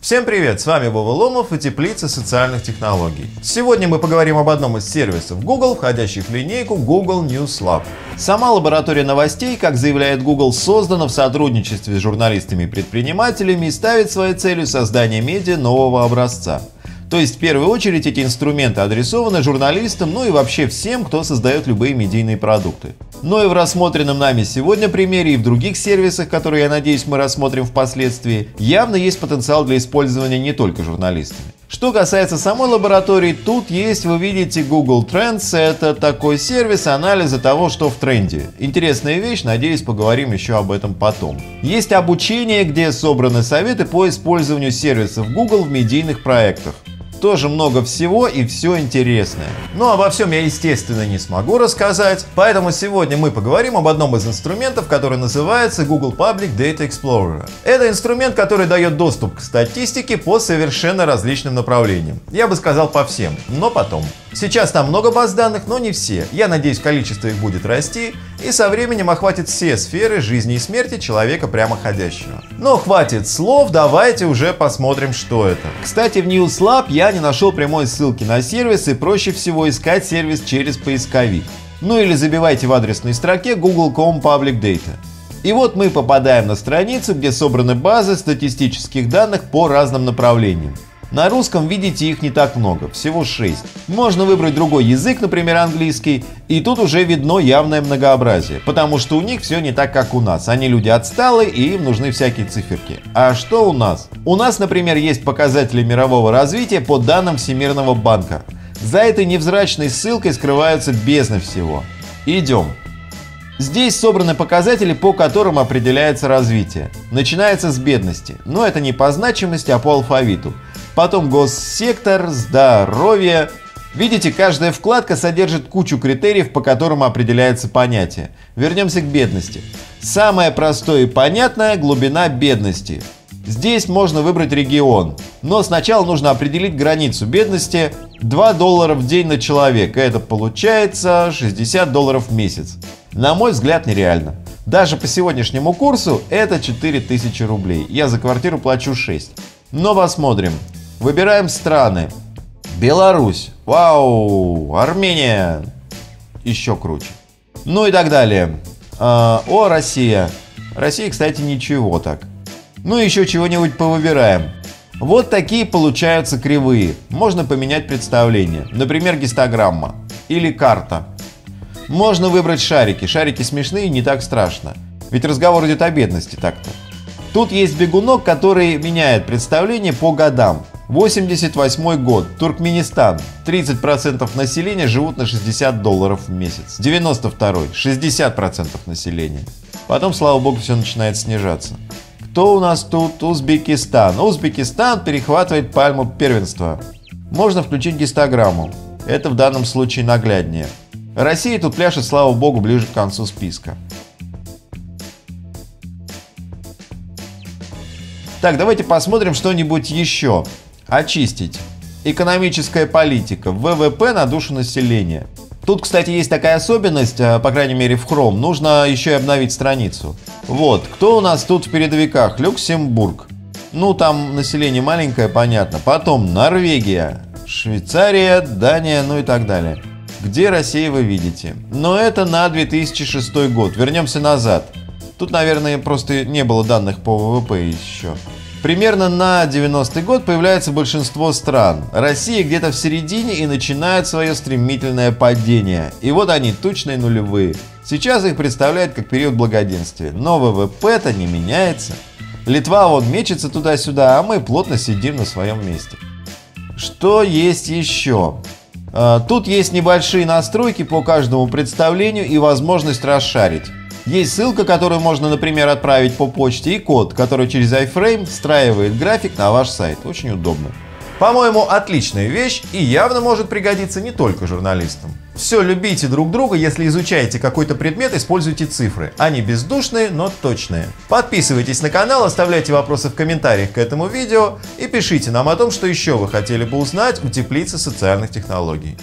Всем привет, с вами Вова Ломов и Теплица социальных технологий. Сегодня мы поговорим об одном из сервисов Google, входящих в линейку Google News Lab. Сама лаборатория новостей, как заявляет Google, создана в сотрудничестве с журналистами и предпринимателями и ставит своей целью создание медиа нового образца. То есть в первую очередь эти инструменты адресованы журналистам, ну и вообще всем, кто создает любые медийные продукты. Но и в рассмотренном нами сегодня примере и в других сервисах, которые, я надеюсь, мы рассмотрим впоследствии, явно есть потенциал для использования не только журналистами. Что касается самой лаборатории, тут есть, вы видите, Google Trends. Это такой сервис анализа того, что в тренде. Интересная вещь, надеюсь, поговорим еще об этом потом. Есть обучение, где собраны советы по использованию сервисов Google в медийных проектах. Тоже много всего и все интересное. Но обо всем я, естественно, не смогу рассказать, поэтому сегодня мы поговорим об одном из инструментов, который называется Google Public Data Explorer. Это инструмент, который дает доступ к статистике по совершенно различным направлениям. Я бы сказал по всем, но потом. Сейчас там много баз данных, но не все. Я надеюсь, количество их будет расти, и со временем охватит все сферы жизни и смерти человека прямоходящего. Но хватит слов, давайте уже посмотрим, что это. Кстати, в News Lab я не нашел прямой ссылки на сервис, и проще всего искать сервис через поисковик. Ну или забивайте в адресной строке google.com public data. И вот мы попадаем на страницу, где собраны базы статистических данных по разным направлениям. На русском, видите, их не так много, всего 6. Можно выбрать другой язык, например, английский, и тут уже видно явное многообразие, потому что у них все не так, как у нас. Они люди отсталые, и им нужны всякие циферки. А что у нас? У нас, например, есть показатели мирового развития по данным Всемирного банка. За этой невзрачной ссылкой скрываются бездны всего. Идем. Здесь собраны показатели, по которым определяется развитие. Начинается с бедности, но это не по значимости, а по алфавиту потом госсектор, здоровье. Видите, каждая вкладка содержит кучу критериев, по которым определяется понятие. Вернемся к бедности. Самое простое и понятное – глубина бедности. Здесь можно выбрать регион, но сначала нужно определить границу бедности 2 доллара в день на человека. Это получается 60 долларов в месяц. На мой взгляд, нереально. Даже по сегодняшнему курсу это 4000 рублей. Я за квартиру плачу 6. Но посмотрим. Выбираем страны. Беларусь. Вау. Армения. Еще круче. Ну и так далее. А, о, Россия. Россия, кстати, ничего так. Ну и еще чего-нибудь повыбираем. Вот такие получаются кривые. Можно поменять представление. Например, гистограмма. Или карта. Можно выбрать шарики. Шарики смешные, не так страшно. Ведь разговор идет о бедности так-то. Тут есть бегунок, который меняет представление по годам. 88 год. Туркменистан. 30% населения живут на 60 долларов в месяц. 92 60% населения. Потом, слава богу, все начинает снижаться. Кто у нас тут? Узбекистан. Узбекистан перехватывает пальму первенства. Можно включить гистограмму. Это в данном случае нагляднее. Россия тут пляшет, слава богу, ближе к концу списка. Так, давайте посмотрим что-нибудь еще очистить. Экономическая политика. ВВП на душу населения. Тут, кстати, есть такая особенность, э, по крайней мере в Chrome. Нужно еще и обновить страницу. Вот, кто у нас тут в передовиках? Люксембург. Ну, там население маленькое, понятно. Потом Норвегия, Швейцария, Дания, ну и так далее. Где Россия вы видите? Но это на 2006 год. Вернемся назад. Тут, наверное, просто не было данных по ВВП еще. Примерно на 90-й год появляется большинство стран. Россия где-то в середине и начинает свое стремительное падение. И вот они, тучные нулевые. Сейчас их представляют как период благоденствия. Но ВВП-то не меняется. Литва вот мечется туда-сюда, а мы плотно сидим на своем месте. Что есть еще? А, тут есть небольшие настройки по каждому представлению и возможность расшарить. Есть ссылка, которую можно, например, отправить по почте, и код, который через iFrame встраивает график на ваш сайт. Очень удобно. По-моему, отличная вещь и явно может пригодиться не только журналистам. Все, любите друг друга, если изучаете какой-то предмет, используйте цифры. Они бездушные, но точные. Подписывайтесь на канал, оставляйте вопросы в комментариях к этому видео и пишите нам о том, что еще вы хотели бы узнать в теплице социальных технологий.